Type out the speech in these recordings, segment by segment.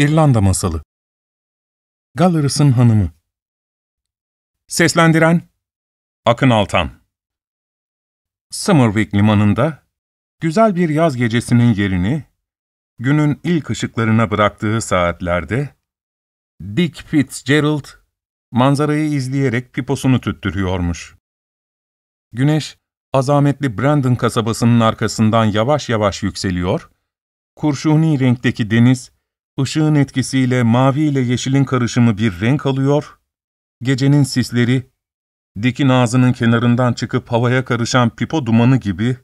İrlanda Masalı. Gallerıs'ın Hanımı. Seslendiren Akın Altan. Summerwick limanında güzel bir yaz gecesinin yerini günün ilk ışıklarına bıraktığı saatlerde Dick Fitzgerald manzarayı izleyerek piposunu tüttürüyormuş. Güneş azametli Brandon kasabasının arkasından yavaş yavaş yükseliyor, kurşuni renkteki deniz ışığın etkisiyle mavi ile yeşilin karışımı bir renk alıyor, gecenin sisleri, dikin ağzının kenarından çıkıp havaya karışan pipo dumanı gibi,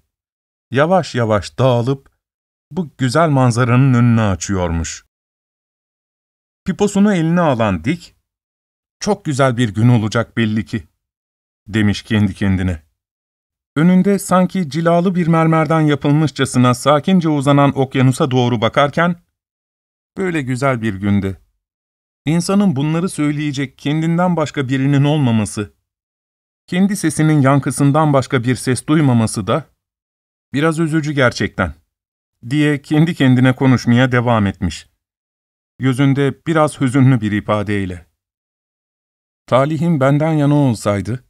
yavaş yavaş dağılıp bu güzel manzaranın önünü açıyormuş. Piposunu eline alan Dik, ''Çok güzel bir gün olacak belli ki.'' demiş kendi kendine. Önünde sanki cilalı bir mermerden yapılmışçasına sakince uzanan okyanusa doğru bakarken, Böyle güzel bir günde. İnsanın bunları söyleyecek kendinden başka birinin olmaması, kendi sesinin yankısından başka bir ses duymaması da biraz üzücü gerçekten, diye kendi kendine konuşmaya devam etmiş. Yüzünde biraz hüzünlü bir ifadeyle. Talihim benden yana olsaydı,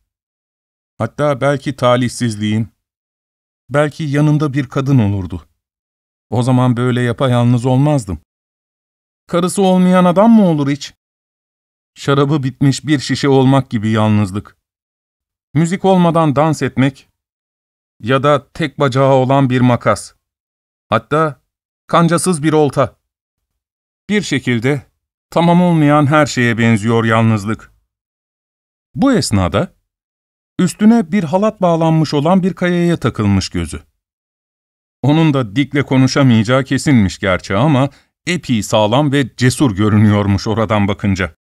hatta belki talihsizliğim, belki yanımda bir kadın olurdu. O zaman böyle yapayalnız olmazdım. Karısı olmayan adam mı olur hiç? Şarabı bitmiş bir şişe olmak gibi yalnızlık. Müzik olmadan dans etmek ya da tek bacağı olan bir makas. Hatta kancasız bir olta. Bir şekilde tamam olmayan her şeye benziyor yalnızlık. Bu esnada üstüne bir halat bağlanmış olan bir kayaya takılmış gözü. Onun da Dik'le konuşamayacağı kesinmiş gerçi ama epey sağlam ve cesur görünüyormuş oradan bakınca.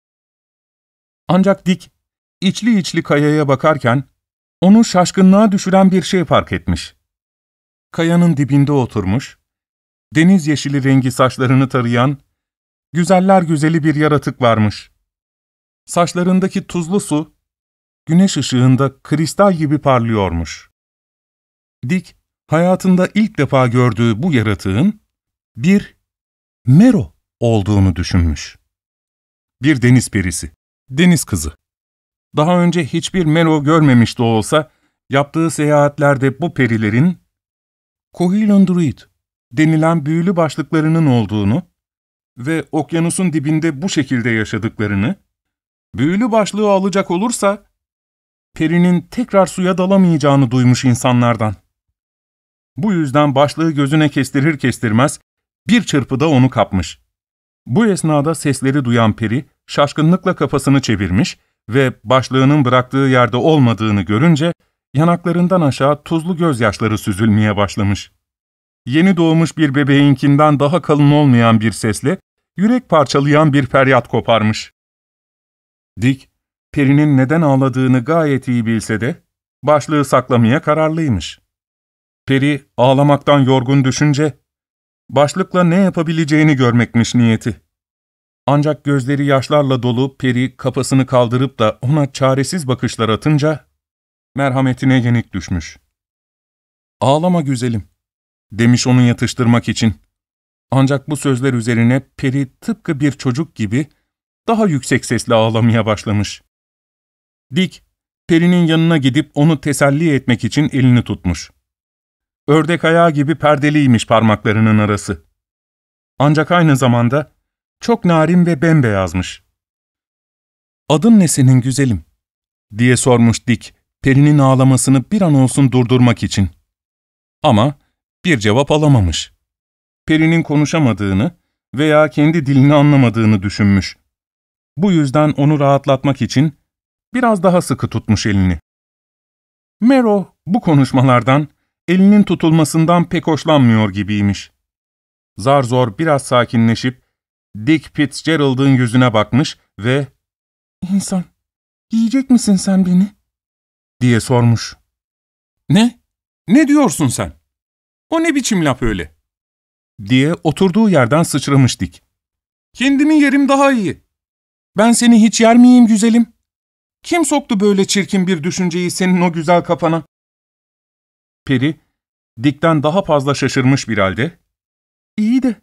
Ancak Dik, içli içli kayaya bakarken, onu şaşkınlığa düşüren bir şey fark etmiş. Kayanın dibinde oturmuş, deniz yeşili rengi saçlarını tarayan, güzeller güzeli bir yaratık varmış. Saçlarındaki tuzlu su, güneş ışığında kristal gibi parlıyormuş. Dik, hayatında ilk defa gördüğü bu yaratığın, bir Mero olduğunu düşünmüş. Bir deniz perisi, deniz kızı. Daha önce hiçbir Mero görmemiş de olsa, yaptığı seyahatlerde bu perilerin Kohilon Druid denilen büyülü başlıklarının olduğunu ve okyanusun dibinde bu şekilde yaşadıklarını, büyülü başlığı alacak olursa, perinin tekrar suya dalamayacağını duymuş insanlardan. Bu yüzden başlığı gözüne kestirir kestirmez bir çırpıda onu kapmış. Bu esnada sesleri duyan peri şaşkınlıkla kafasını çevirmiş ve başlığının bıraktığı yerde olmadığını görünce yanaklarından aşağı tuzlu gözyaşları süzülmeye başlamış. Yeni doğmuş bir bebeğinkinden daha kalın olmayan bir sesle yürek parçalayan bir feryat koparmış. Dik, perinin neden ağladığını gayet iyi bilse de başlığı saklamaya kararlıymış. Peri ağlamaktan yorgun düşünce Başlıkla ne yapabileceğini görmekmiş niyeti. Ancak gözleri yaşlarla dolu peri kafasını kaldırıp da ona çaresiz bakışlar atınca merhametine yenik düşmüş. ''Ağlama güzelim.'' demiş onu yatıştırmak için. Ancak bu sözler üzerine peri tıpkı bir çocuk gibi daha yüksek sesle ağlamaya başlamış. Dik, perinin yanına gidip onu teselli etmek için elini tutmuş. Ördek ayağı gibi perdeliymiş parmaklarının arası. Ancak aynı zamanda çok narin ve bembeyazmış. ''Adın ne senin güzelim?'' diye sormuş Dik, perinin ağlamasını bir an olsun durdurmak için. Ama bir cevap alamamış. Perinin konuşamadığını veya kendi dilini anlamadığını düşünmüş. Bu yüzden onu rahatlatmak için biraz daha sıkı tutmuş elini. Mero bu konuşmalardan elinin tutulmasından pek hoşlanmıyor gibiymiş. Zar zor biraz sakinleşip Dick Fitzgerald'ın yüzüne bakmış ve ''İnsan, yiyecek misin sen beni?'' diye sormuş. ''Ne? Ne diyorsun sen? O ne biçim laf öyle?'' diye oturduğu yerden sıçramış Dick. ''Kendimi yerim daha iyi. Ben seni hiç yer miyim güzelim? Kim soktu böyle çirkin bir düşünceyi senin o güzel kafana?'' Peri, Dick'ten daha fazla şaşırmış bir halde, ''İyi de,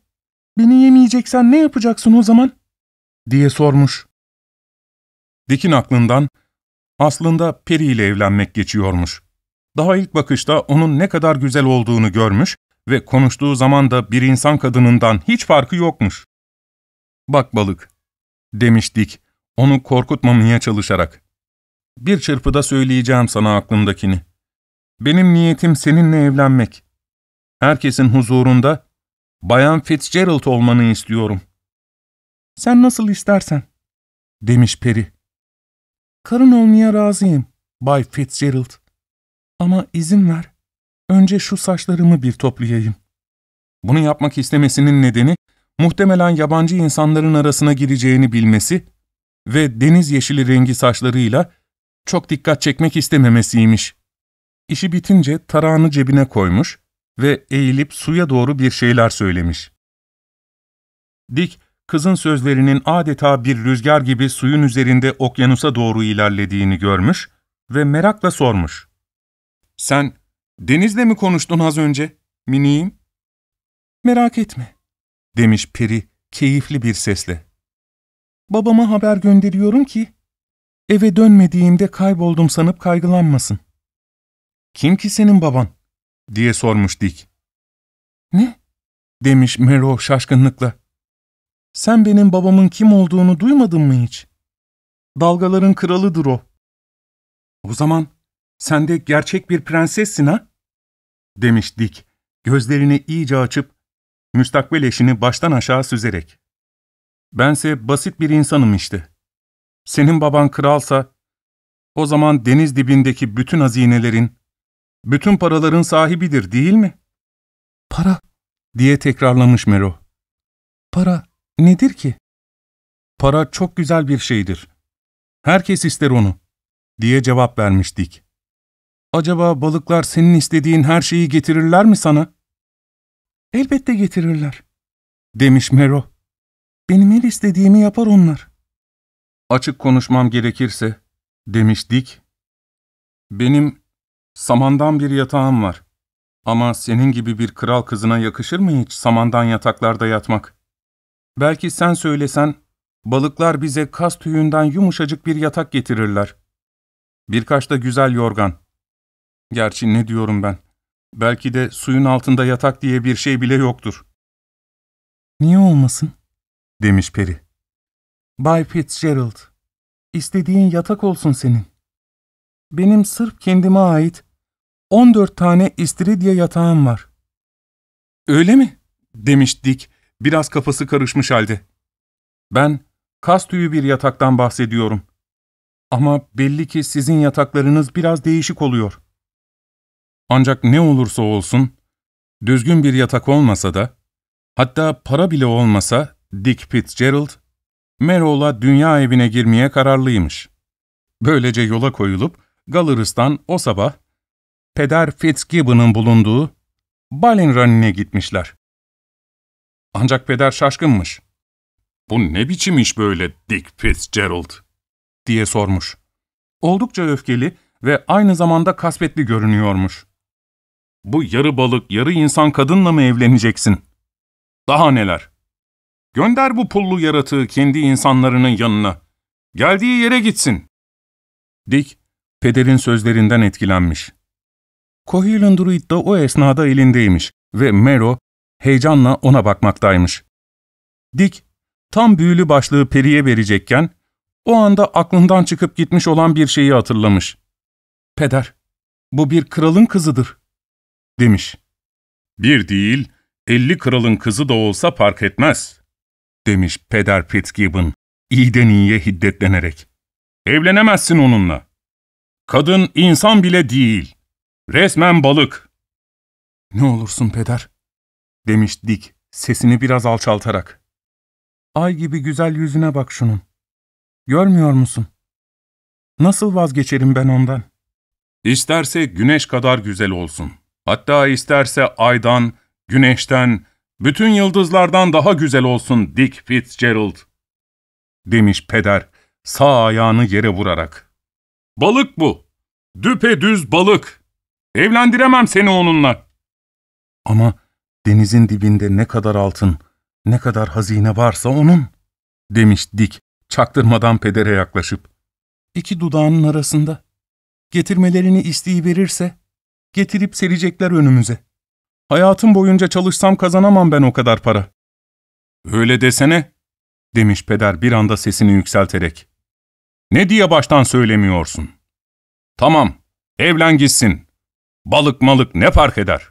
Beni yemeyeceksen ne yapacaksın o zaman? diye sormuş. Dick'in aklından aslında Peri ile evlenmek geçiyormuş. Daha ilk bakışta onun ne kadar güzel olduğunu görmüş ve konuştuğu zaman da bir insan kadınından hiç farkı yokmuş. ''Bak balık'' demiş Dick, onu korkutmamaya çalışarak. ''Bir çırpıda söyleyeceğim sana aklımdakini. Benim niyetim seninle evlenmek. Herkesin huzurunda Bayan Fitzgerald olmanı istiyorum.'' ''Sen nasıl istersen.'' demiş Peri. ''Karın olmaya razıyım, Bay Fitzgerald. Ama izin ver, önce şu saçlarımı bir toplayayım.'' Bunu yapmak istemesinin nedeni, muhtemelen yabancı insanların arasına gireceğini bilmesi ve deniz yeşili rengi saçlarıyla çok dikkat çekmek istememesiymiş. İşi bitince tarağını cebine koymuş ve eğilip suya doğru bir şeyler söylemiş. Dick, kızın sözlerinin adeta bir rüzgar gibi suyun üzerinde okyanusa doğru ilerlediğini görmüş ve merakla sormuş. ''Sen denizle mi konuştun az önce, miniğim?'' ''Merak etme.'' demiş peri keyifli bir sesle. ''Babama haber gönderiyorum ki, eve dönmediğimde kayboldum sanıp kaygılanmasın.'' ''Kim ki senin baban?'' diye sormuş Dick. ''Ne?'' demiş Mero şaşkınlıkla. ''Sen benim babamın kim olduğunu duymadın mı hiç? Dalgaların kralıdır o.'' ''O zaman sen de gerçek bir prensessin ha?'' demiş Dick, gözlerini iyice açıp müstakbel eşini baştan aşağı süzerek. ''Bense basit bir insanım işte. Senin baban kralsa, o zaman deniz dibindeki bütün hazinelerin, bütün paraların sahibidir değil mi?'' ''Para'' diye tekrarlamış Mero. ''Para nedir ki?'' ''Para çok güzel bir şeydir. Herkes ister onu.'' diye cevap vermiştik. ''Acaba balıklar senin istediğin her şeyi getirirler mi sana?'' ''Elbette getirirler.'' demiş Mero. ''Benim her istediğimi yapar onlar.'' ''Açık konuşmam gerekirse'' demiş Dick. ''Benim samandan bir yatağım var. Ama senin gibi bir kral kızına yakışır mı hiç samandan yataklarda yatmak? Belki sen söylesen, balıklar bize kas tüyünden yumuşacık bir yatak getirirler. Birkaç da güzel yorgan. Gerçi ne diyorum ben? Belki de suyun altında yatak diye bir şey bile yoktur. ''Niye olmasın?'' demiş Peri. ''Bay Fitzgerald, istediğin yatak olsun senin. Benim sırf kendime ait 14 tane istiridye yatağım var.'' ''Öyle mi?'' demiş Dick, biraz kafası karışmış halde. ''Ben kas tüyü bir yataktan bahsediyorum. Ama belli ki sizin yataklarınız biraz değişik oluyor.'' Ancak ne olursa olsun, düzgün bir yatak olmasa da, hatta para bile olmasa Dick Fitzgerald, Merrill'la dünya evine girmeye kararlıymış. Böylece yola koyulup Galleris'tan o sabah Peder Fitzgibbon'ın bulunduğu Ballinran'ine gitmişler. Ancak peder şaşkınmış. ''Bu ne biçim iş böyle Dick Fitzgerald?'' diye sormuş. Oldukça öfkeli ve aynı zamanda kasvetli görünüyormuş. Bu yarı balık, yarı insan kadınla mı evleneceksin? Daha neler? Gönder bu pullu yaratığı kendi insanlarının yanına. Geldiği yere gitsin. Dick, pederin sözlerinden etkilenmiş. Kohil'in druid da o esnada elindeymiş ve Mero heyecanla ona bakmaktaymış. Dick, tam büyülü başlığı periye verecekken, o anda aklından çıkıp gitmiş olan bir şeyi hatırlamış. Peder, bu bir kralın kızıdır demiş. Bir değil, elli kralın kızı da olsa fark etmez, demiş Peder Fitzgibbon, iyiden iyiye hiddetlenerek. Evlenemezsin onunla. Kadın insan bile değil, resmen balık. Ne olursun peder, demiş Dick, sesini biraz alçaltarak. Ay gibi güzel yüzüne bak şunun. Görmüyor musun? Nasıl vazgeçerim ben ondan? İsterse güneş kadar güzel olsun. Hatta isterse aydan, güneşten, bütün yıldızlardan daha güzel olsun Dick Fitzgerald, demiş peder sağ ayağını yere vurarak. Balık bu, düpedüz balık. Evlendiremem seni onunla. Ama denizin dibinde ne kadar altın, Ne kadar hazine varsa onun, demiş Dik, çaktırmadan pedere yaklaşıp. İki dudağının arasında. Getirmelerini isteyiverirse, getirip serecekler önümüze. Hayatım boyunca çalışsam kazanamam ben o kadar para. Öyle desene, demiş peder bir anda sesini yükselterek. Ne diye baştan söylemiyorsun? Tamam, evlen gitsin. Balık malık ne fark eder?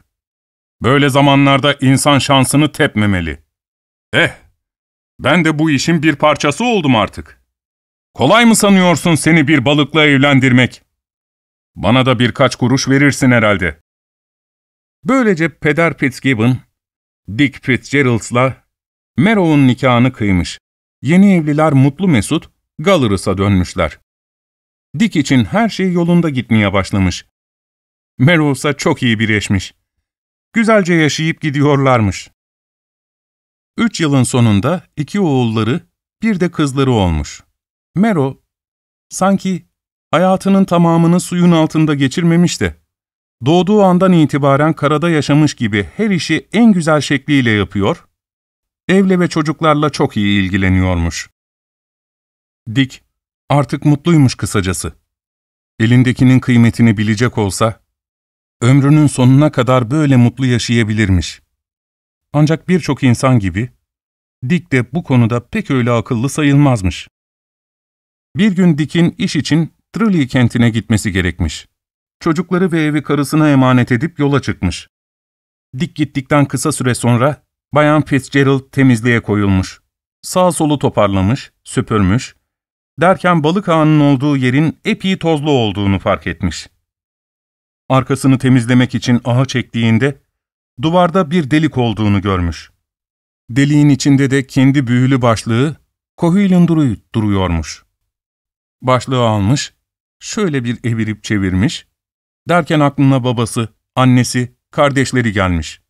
Böyle zamanlarda insan şansını tepmemeli. Eh, ben de bu işin bir parçası oldum artık. Kolay mı sanıyorsun seni bir balıkla evlendirmek? Bana da birkaç kuruş verirsin herhalde. Böylece Peder Fitzgibbon, Dick Fitzgerald'la Merrow'un nikahını kıymış. Yeni evliler mutlu mesut Gallerus'a dönmüşler. Dick için her şey yolunda gitmeye başlamış. Merrow'sa çok iyi bir eşmiş. Güzelce yaşayıp gidiyorlarmış. Üç yılın sonunda iki oğulları, bir de kızları olmuş. Mero, sanki hayatının tamamını suyun altında geçirmemiş de, doğduğu andan itibaren karada yaşamış gibi her işi en güzel şekliyle yapıyor, evle ve çocuklarla çok iyi ilgileniyormuş. Dick, artık mutluymuş kısacası. Elindekinin kıymetini bilecek olsa, ömrünün sonuna kadar böyle mutlu yaşayabilirmiş. Ancak birçok insan gibi, Dick de bu konuda pek öyle akıllı sayılmazmış. Bir gün Dick'in iş için Trulley kentine gitmesi gerekmiş. Çocukları ve evi karısına emanet edip yola çıkmış. Dick gittikten kısa süre sonra Bayan Fitzgerald temizliğe koyulmuş. Sağ solu toparlamış, süpürmüş, derken balık ağının olduğu yerin epey tozlu olduğunu fark etmiş. Arkasını temizlemek için ağa çektiğinde duvarda bir delik olduğunu görmüş. Deliğin içinde de kendi büyülü başlığı Kohilin duruyormuş. Başlığı almış, şöyle bir evirip çevirmiş, derken aklına babası, annesi, kardeşleri gelmiş.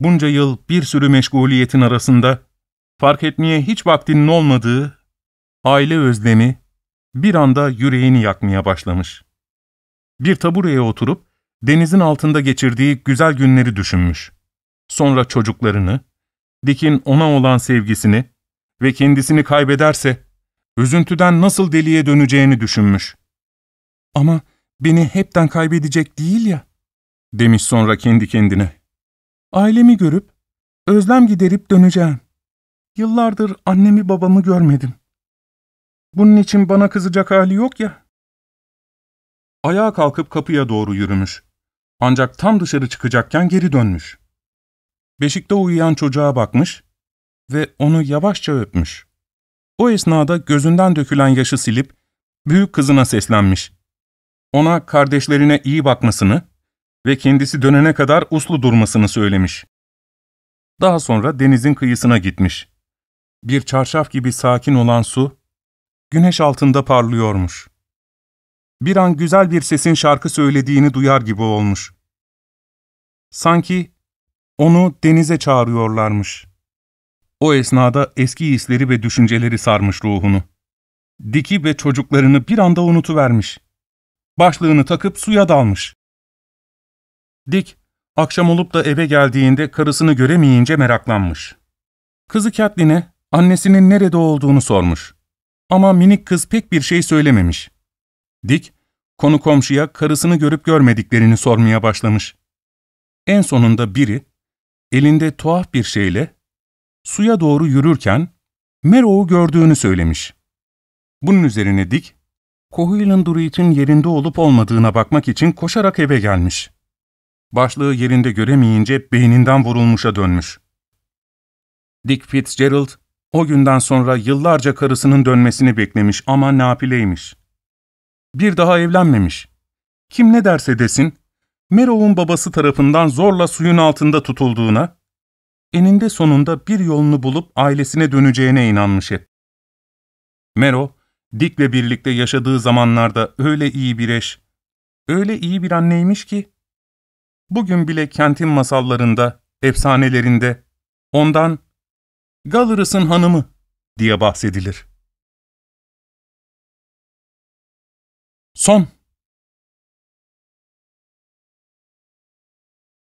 Bunca yıl bir sürü meşguliyetin arasında fark etmeye hiç vaktinin olmadığı aile özlemi bir anda yüreğini yakmaya başlamış. Bir tabureye oturup denizin altında geçirdiği güzel günleri düşünmüş. Sonra çocuklarını, Dick'in ona olan sevgisini ve kendisini kaybederse üzüntüden nasıl deliye döneceğini düşünmüş. Ama beni hepten kaybedecek değil ya, demiş sonra kendi kendine. Ailemi görüp, özlem giderip döneceğim. Yıllardır annemi babamı görmedim. Bunun için bana kızacak hali yok ya. Ayağa kalkıp kapıya doğru yürümüş. Ancak tam dışarı çıkacakken geri dönmüş. Beşikte uyuyan çocuğa bakmış ve onu yavaşça öpmüş. O esnada gözünden dökülen yaşı silip büyük kızına seslenmiş. Ona kardeşlerine iyi bakmasını ve kendisi dönene kadar uslu durmasını söylemiş. Daha sonra denizin kıyısına gitmiş. Bir çarşaf gibi sakin olan su, güneş altında parlıyormuş. Bir an güzel bir sesin şarkı söylediğini duyar gibi olmuş. Sanki onu denize çağırıyorlarmış. O esnada eski hisleri ve düşünceleri sarmış ruhunu. Diki ve çocuklarını bir anda unutuvermiş. Başlığını takıp suya dalmış. Dik, akşam olup da eve geldiğinde karısını göremeyince meraklanmış. Kızı Katlin'e annesinin nerede olduğunu sormuş. Ama minik kız pek bir şey söylememiş. Dik, konu komşuya karısını görüp görmediklerini sormaya başlamış. En sonunda biri, elinde tuhaf bir şeyle, suya doğru yürürken Merow'u gördüğünü söylemiş. Bunun üzerine Dick, Kohil'in Druid'in yerinde olup olmadığına bakmak için koşarak eve gelmiş. Başlığı yerinde göremeyince beyninden vurulmuşa dönmüş. Dick Fitzgerald, o günden sonra yıllarca karısının dönmesini beklemiş ama nafileymiş. Bir daha evlenmemiş. Kim ne derse desin, Merow'un babası tarafından zorla suyun altında tutulduğuna, eninde sonunda bir yolunu bulup ailesine döneceğine inanmış hep. Mero, Dick'le birlikte yaşadığı zamanlarda öyle iyi bir eş, öyle iyi bir anneymiş ki, bugün bile kentin masallarında, efsanelerinde, ondan Gallerus'ın hanımı diye bahsedilir. Son